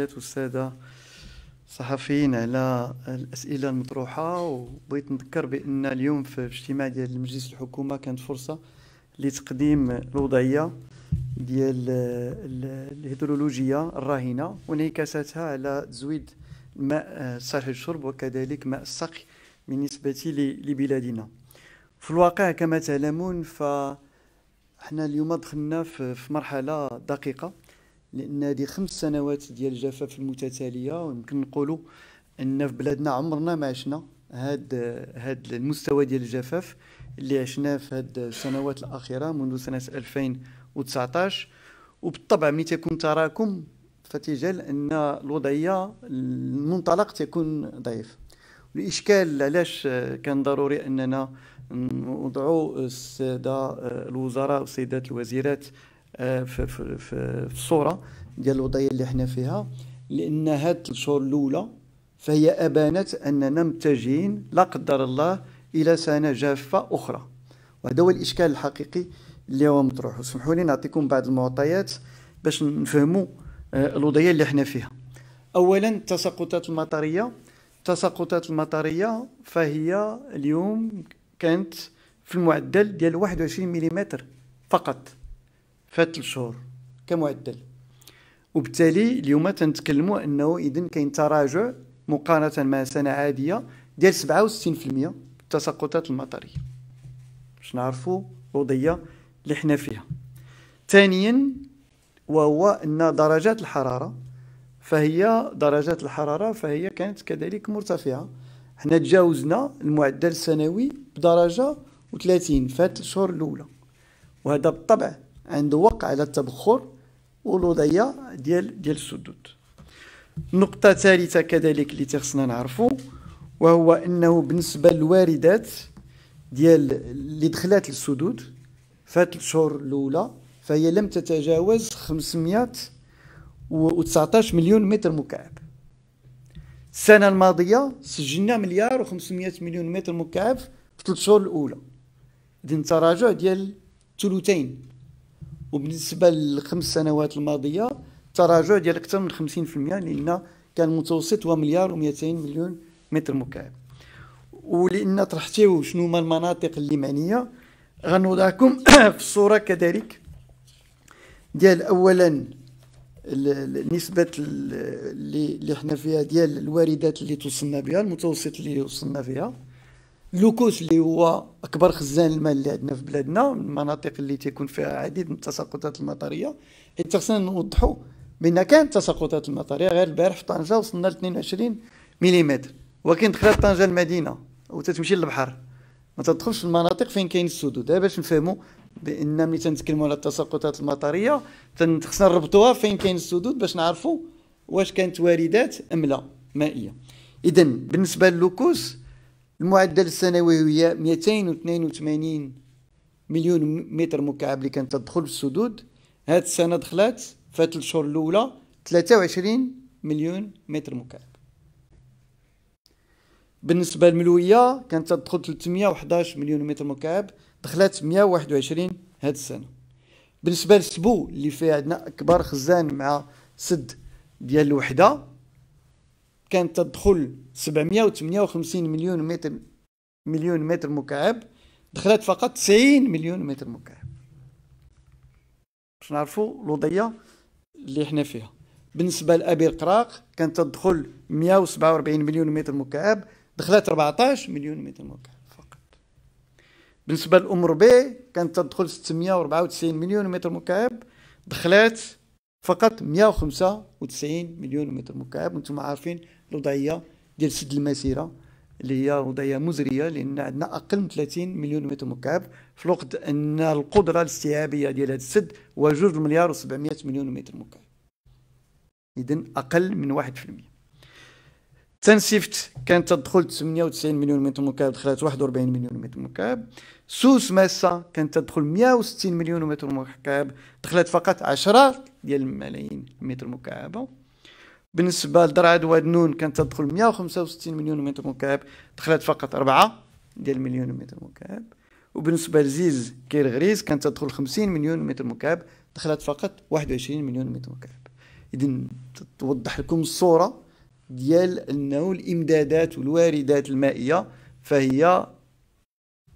والسادة الصحفيين على الأسئلة المطروحة وبغيت نذكر بأن اليوم في اجتماع ديال مجلس الحكومة كانت فرصة لتقديم الوضعية ديال الهيدرولوجية الراهنة وانعكاساتها على تزويد الماء صالح للشرب وكذلك ماء السقي بالنسبة لبلادنا. في الواقع كما تعلمون فاحنا اليوم دخلنا في مرحلة دقيقة. لأن هذه خمس سنوات ديال الجفاف المتتالية ويمكن نقولوا أن في بلادنا عمرنا ما عشنا هاد هاد المستوى ديال الجفاف اللي عشناه في هاد السنوات الأخيرة منذ سنة 2019 وبالطبع ملي تيكون تراكم فتيجعل أن الوضعية المنطلق تيكون ضعيف. الإشكال علاش كان ضروري أننا نوضعوا الساده الوزراء والسيدات الوزيرات في, في, في, الصورة ديال الوضعية اللي حنا فيها لأن هاد الشهور الأولى فهي أبانت أننا متجهين لا قدر الله إلى سنة جافة أخرى. وهذا هو الإشكال الحقيقي اللي هو مطروح. وسمحوا لي نعطيكم بعض المعطيات باش نفهموا الوضعية اللي حنا فيها. اولا التساقطات المطرية. التساقطات المطرية فهي اليوم كانت في المعدل ديال 21 ملم فقط. فات الشهور كمعدل وبالتالي اليوم تنتكلموا أنه اذا كاين تراجع مقارنة مع سنة عادية ديال 67% التساقطات المطرية. باش نعرفوا الوضعية اللي حنا فيها. ثانيا وهو أن درجات الحرارة فهي درجات الحرارة فهي كانت كذلك مرتفعة. حنا تجاوزنا المعدل السنوي بدرجة و30 فات الشهور الأولى. وهذا بالطبع عنده وقع على التبخر والوضعية ديال ديال السدود. النقطة الثالثة كذلك اللي تخصنا نعرفو وهو أنه بالنسبة للواردات ديال اللي دخلات للسدود فات الشهور الأولى فهي لم تتجاوز 519 مليون متر مكعب. السنة الماضية سجلنا مليار و500 مليون متر مكعب في ثلاث شهور الأولى. إذن تراجع ديال ثلثين وبالنسبة للخمس سنوات الماضية تراجع ديال أكثر من 50% لأن كان المتوسط هو مليار و200 مليون متر مكعب. ولأن طرحتيو شنو هما المناطق اللي معنية غنوضعكم في الصورة كذلك. ديال أولا نسبة اللي حنا فيها ديال الواردات اللي توصلنا بها المتوسط اللي وصلنا فيها. لوكوس اللي هو أكبر خزان الماء اللي عندنا في بلادنا من المناطق اللي تيكون فيها عديد من التساقطات المطرية. حيت خصنا نوضحوا بأن كانت التساقطات المطرية غير البارح في طنجة وصلنا ل 22 ملم ولكن دخلت طنجة المدينة وتتمشي للبحر. ما تدخلش المناطق فين كاين السدود. باش نفهموا بأن ملي تنتكلموا على التساقطات المطرية خصنا نربطوها فين كاين السدود باش نعرفوا واش كانت واردات أم لا مائية. اذا بالنسبة للوكوس المعدل السنوي هي 282 مليون متر مكعب اللي كانت تدخل في السدود. هاد السنة دخلت فات الشهور الأولى 23 مليون متر مكعب. بالنسبة للملوية كانت تدخل 311 مليون متر مكعب دخلت 121 هاد السنة. بالنسبة للسبو اللي فيه عندنا أكبر خزان مع سد ديال الوحدة كانت تدخل 758 مليون متر مليون متر مكعب دخلت فقط 90 مليون متر مكعب. باش نعرفوا الوضعية اللي إحنا فيها. بالنسبة لأبي القراق كانت تدخل 147 مليون متر مكعب دخلت 14 مليون متر مكعب فقط. بالنسبة لأم ربي كانت تدخل 694 مليون متر مكعب دخلت فقط 195 مليون متر مكعب. وأنتم عارفين الوضعيه ديال سد المسيرة اللي هي وضعيه مزرية لأن عندنا أقل من 30 مليون متر مكعب. في الوقت أن القدرة الاستيعابية ديال هذا السد هو 2 مليار و700 مليون متر مكعب. اذا أقل من 1% تنسيفت كانت تدخل 98 مليون متر مكعب دخلت 41 مليون متر مكعب. سوس ماسا كانت تدخل 160 مليون متر مكعب دخلت فقط 10 ديال الملايين متر مكعبه بالنسبة لدرعا ودنون كانت تدخل 165 مليون متر مكعب دخلت فقط 4 ديال مليون متر مكعب. وبالنسبة لزيز كير غريز كانت تدخل 50 مليون متر مكعب دخلت فقط 21 مليون متر مكعب. اذا توضح لكم الصورة ديال انه الإمدادات والواردات المائية فهي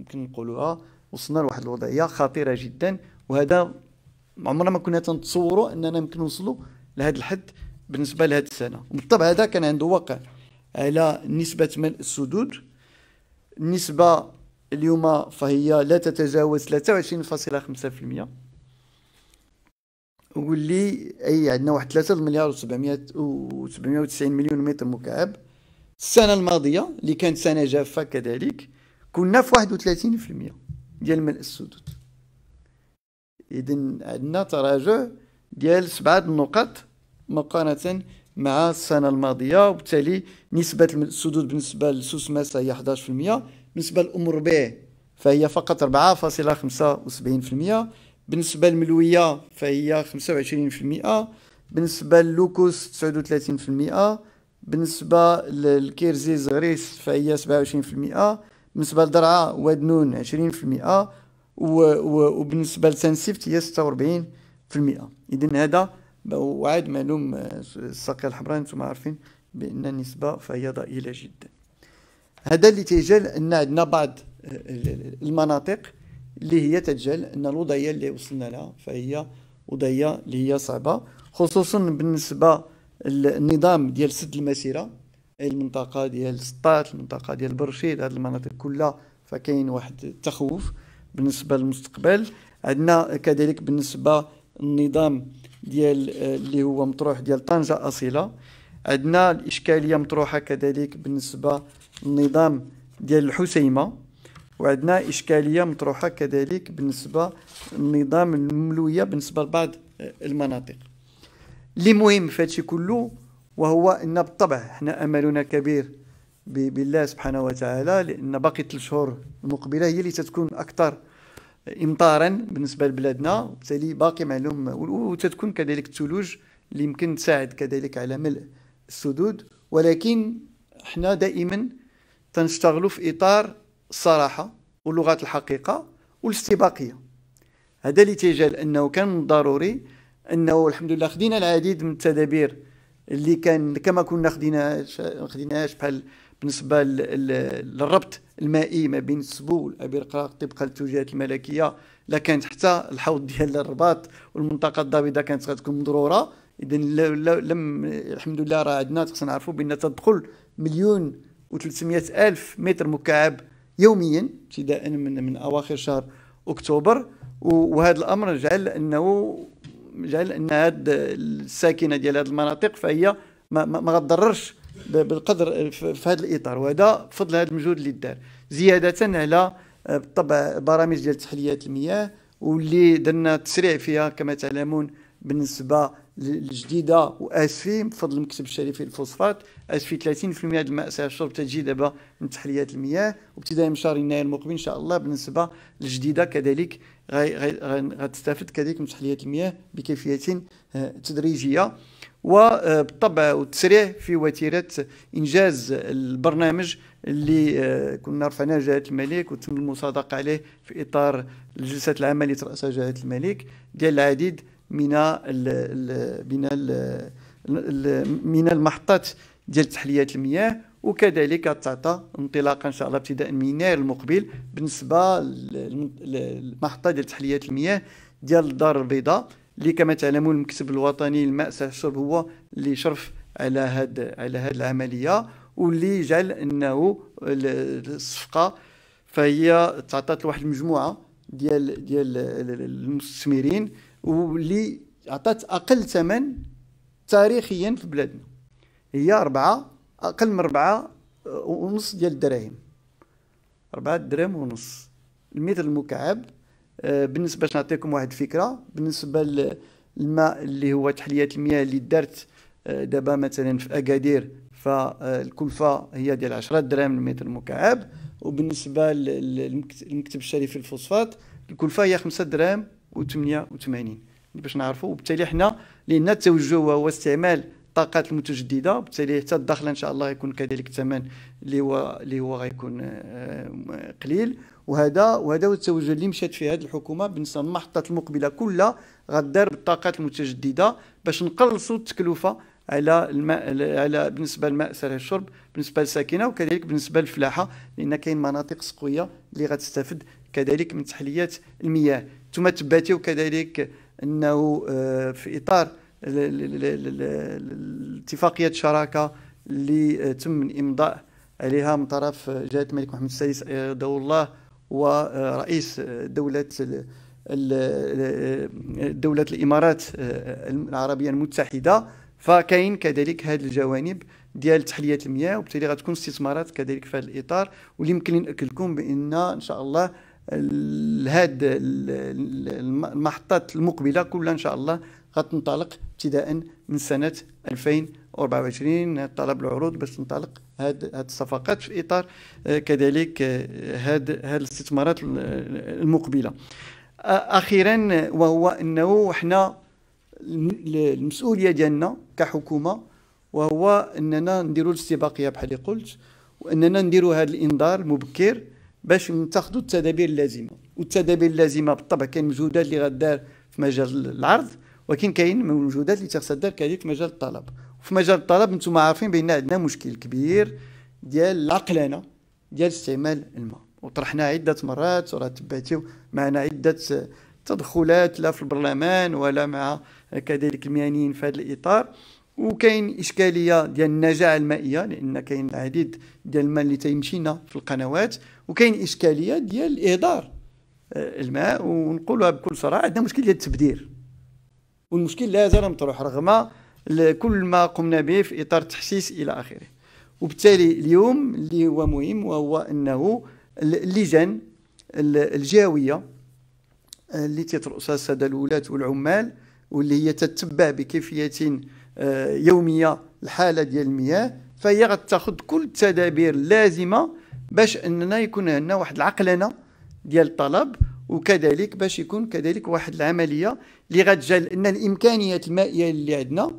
يمكن نقولوها وصلنا لواحد الوضعية خطيرة جدا. وهذا عمرنا ما كنا تنتصوروا أننا يمكن نوصلوا لهذا الحد. بالنسبة لهذه السنة. وبالطبع هذا كان عنده وقع على نسبة ملء السدود. النسبة اليوم فهي لا تتجاوز 23.5% واللي أي عندنا واحد 3 مليار و700 و 790 مليون متر مكعب. السنة الماضية اللي كانت سنة جافة كذلك كنا في 31% ديال ملء السدود. اذا عندنا تراجع ديال سبعة النقط مقارنة مع السنة الماضية وبالتالي نسبة السدود بالنسبة لسوس ماسا هي 11% بالنسبة لام ربيع فهي فقط 4.75% بالنسبة للملوية فهي 25% بالنسبة للوكوس 39% بالنسبة للكيرزيز غريس فهي 27% بالنسبة لدرعا ودنون 20% وبالنسبة لسانسيفت هي 46% اذا هذا وعاد معلوم الساقية الحمراء أنتم عارفين بأن النسبة فهي ضئيلة جدا. هذا اللي تيجعل أن عندنا بعض المناطق اللي هي تجعل أن الوضعية اللي وصلنا لها فهي وضعية اللي هي صعبة خصوصا بالنسبة للنظام ديال سد المسيرة المنطقة ديال سطات المنطقة ديال برشيد هذه المناطق كلها فكاين واحد التخوف بالنسبة للمستقبل. عندنا كذلك بالنسبة النظام ديال اللي هو مطروح ديال طنجة أصيلة. عندنا الإشكالية مطروحة كذلك بالنسبة للنظام ديال الحسيمة. وعندنا إشكالية مطروحة كذلك بالنسبة للنظام المملوية بالنسبة لبعض المناطق. اللي مهم في هادشي كله وهو إن بالطبع إحنا أملنا كبير بالله سبحانه وتعالى لأن باقي ثلاث شهور المقبلة هي اللي تتكون أكثر امطارا بالنسبة لبلادنا. وبالتالي باقي معلوم وتتكون كذلك الثلوج اللي يمكن تساعد كذلك على ملء السدود. ولكن إحنا دائما تنشتغلوا في إطار الصراحة ولغه الحقيقة والاستباقية. هذا اللي تيجعل أنه كان من الضروري أنه الحمد لله خدينا العديد من التدابير اللي كان كما كنا خديناش خديناش بحال بالنسبة للربط المائي ما بين السبو والابرقراق طبقا للتوجيهات الملكية لا كانت حتى الحوض ديال الرباط والمنطقة الضابطة كانت غتكون مضرورة. إذا لم الحمد لله راه عندنا خصنا نعرفوا بان تدخل مليون و300 ألف متر مكعب يوميا ابتداء من من أواخر شهر أكتوبر. وهذا الأمر جعل أنه جعل أن هاد الساكنة ديال هذه المناطق فهي ما, ما, ما غتضررش بالقدر في هذا الإطار. وهذا بفضل هذا المجهود اللي دار. زيادة على بالطبع برامج ديال تحليات المياه واللي درنا تسريع فيها كما تعلمون بالنسبة الجديده وآسفي بفضل المكتب الشريفي للفوسفات. آسفي 30% ديال الماء سعر الشرب تجي دابا من تحليات المياه. وابتداء من شهر يناير المقبل إن شاء الله بالنسبة للجديدة كذلك غتستافد كذلك من تحليات المياه بكيفية آه، تدريجية. وبالطبع والتسريع في وتيرة إنجاز البرنامج اللي آه، كنا رفعناه جلاله الملك وتم المصادقة عليه في إطار الجلسه العامة اللي ترأسها جلاله الملك ديال العديد من من من المحطات ديال تحليات المياه وكذلك تعطى انطلاقا إن شاء الله ابتداء من يناير المقبل بالنسبة للمحطه ديال تحليات المياه ديال الدار البيضاء اللي كما تعلمون المكتب الوطني للماء الشرب هو اللي شرف على هاد على هاد العملية واللي جعل إنه الصفقة فهي تعطات لواحد المجموعة ديال ديال المستثمرين واللي عطات أقل ثمن تاريخيا في بلادنا. هي أربعة أقل من أربعة ونص ديال الدراهم. أربعة دراهم ونص. المتر المكعب آه، بالنسبة باش نعطيكم واحد الفكرة بالنسبة للماء اللي هو تحليات المياه اللي دارت آه، دابا مثلا في أكادير فالكلفة هي ديال عشرة دراهم المتر المكعب وبالنسبة للمكتب الشريف الفوسفات الكلفة هي خمسة دراهم و88 باش نعرفوا وبالتالي حنا لأن التوجه هو استعمال الطاقات المتجددة. وبالتالي حتى الدخل إن شاء الله يكون كذلك الثمن اللي هو اللي هو غيكون آه، قليل. وهذا وهذا هو التوجه اللي مشات فيه هذه الحكومة بالنسبة للمحطات المقبلة كلها غدار بالطاقات المتجددة باش نقلصوا التكلفة على الماء على بالنسبة للماء سريع الشرب بالنسبة للساكنة وكذلك بالنسبة للفلاحة لأن كاين مناطق سقوية اللي غتستافد كذلك من تحليات المياه. ثم تباتيو كذلك إنه آه، في إطار الاتفاقية الشراكه اللي تم الامضاء عليها من طرف جلاله الملك محمد السادس دو الله ورئيس دولة دولة الإمارات العربية المتحدة. فكاين كذلك هذه الجوانب ديال تحلية المياه وبالتالي غتكون استثمارات كذلك في هذا الإطار. واللي يمكن ناكد لكم بأن إن شاء الله هاد المحطات المقبلة كلها إن شاء الله غتنطلق ابتداء من سنة 2024 طلب العروض باش تنطلق هاد هاد الصفقات في إطار آه، كذلك آه، هاد هاد الاستثمارات المقبلة. أخيرا وهو أنه حنا المسؤولية ديالنا كحكومة وهو أننا نديروا الاستباقية بحال اللي قلت وأننا نديروا هذا الإنذار المبكر باش نتخذوا التدابير اللازمة. والتدابير اللازمة بالطبع كاين مجهودات اللي غدار في مجال العرض ولكن كاين مجهودات اللي تخصها كذلك في مجال الطلب. وفي مجال الطلب أنتم عارفين بأن عندنا مشكل كبير ديال العقلانة ديال استعمال الماء. وطرحنا عدة مرات وراه تبعتيو معنا عدة تدخلات لا في البرلمان ولا مع كذلك المهنيين في هذا الإطار. وكاين إشكالية ديال النجاعة المائية لأن كاين العديد ديال الماء اللي تيمشينا في القنوات. وكاين إشكالية ديال إهدار آه، الماء. ونقولها بكل صراحة عندنا مشكل ديال التبدير. والمشكل لا يزال مطروح رغم كل ما قمنا به في إطار التحسيس إلى آخره. وبالتالي اليوم اللي هو مهم وهو أنه اللجان الجهويه اللي تترأسها السادة الولاة والعمال واللي هي تتبع بكيفية آه، يومية الحالة ديال المياه فهي غتاخذ كل التدابير اللازمة باش أننا يكون عندنا واحد العقلنه ديال الطلب وكذلك باش يكون كذلك واحد العملية اللي غتجعل إن الامكانيات المائية اللي عندنا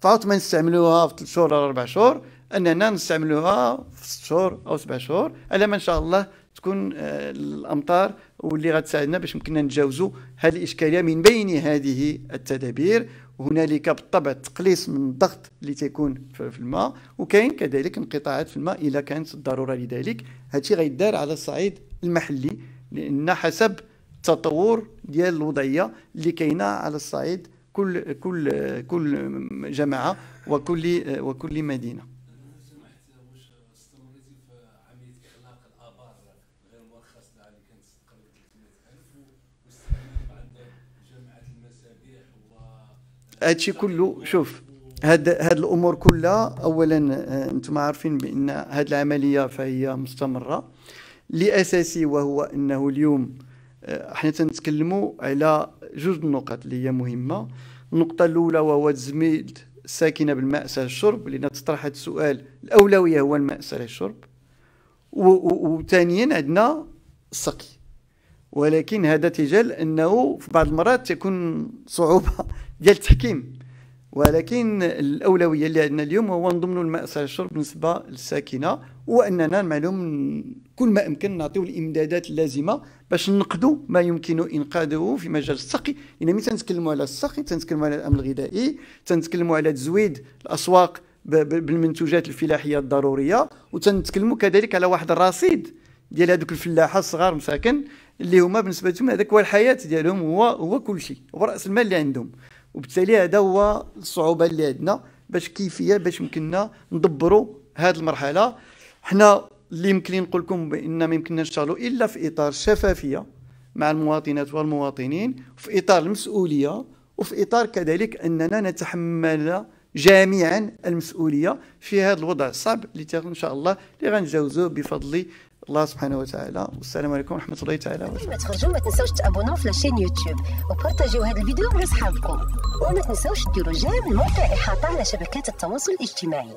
فعاود ما نستعملوها في 3 شهور ولا 4 شهور أننا نستعملوها في 6 شهور أو 7 شهور على ما إن شاء الله تكون آه، الأمطار واللي غتساعدنا باش يمكننا نتجاوزوا هذه الإشكالية من بين هذه التدابير. وهنالك بالطبع تقليص من الضغط اللي تيكون في الماء وكاين كذلك انقطاعات في الماء اذا كانت الضروره لذلك. هادشي غيدار على الصعيد المحلي لأن حسب التطور ديال الوضعية اللي كاينة على الصعيد كل كل كل جماعة وكل وكل مدينة. هادشي كله شوف هاد هاد الأمور كلها اولا آه، أنتم عارفين بأن هاد العملية فهي مستمرة. لأساسي وهو أنه اليوم إحنا تنتكلموا على جوج النقط اللي هي مهمة. النقطة الأولى وهو تزميد الساكنة بالماء سهل الشرب لأن تطرح هذا السؤال. الأولوية هو الماء سهل الشرب. وثانيا عندنا السقي. ولكن هذا تجعل أنه في بعض المرات تكون صعوبة ديال التحكيم. ولكن الأولوية اللي عندنا اليوم هو نضمنوا الماء سهل الشرب بالنسبة للساكنة. وأننا المعلوم كل ما أمكن نعطيو الإمدادات اللازمة باش نقدوا ما يمكن انقاذه في مجال السقي. لأن ملي تنتكلموا على السقي تنتكلموا على الامن الغذائي تنتكلموا على تزويد الأسواق بالمنتوجات الفلاحية الضرورية وتنتكلموا كذلك على واحد الرصيد ديال هذوك الفلاحة الصغار مساكن اللي هما بالنسبة لهم هذاك هو الحياة ديالهم هو هو كل شيء هو رأس المال اللي عندهم. وبالتالي هذا هو الصعوبة اللي عندنا باش كيفية باش يمكننا ندبروا هذه المرحلة. حنا اللي يمكن نقول لكم بان ما يمكننا نشتغلوا إلا في إطار الشفافيه مع المواطنات والمواطنين في إطار المسؤولية وفي إطار كذلك أننا نتحمل جميعا المسؤولية في هذا الوضع الصعب اللي إن شاء الله اللي غنتجاوزوه بفضل الله سبحانه وتعالى. والسلام عليكم ورحمة الله تعالى وبركاته. ما تخرجوا ما تنساوش تابوناو في لاشين يوتيوب وبارطاجيو هذا الفيديو مع أصحابكم. وما تنساوش ديروا جيم الموقع احاطه على شبكات التواصل الاجتماعي.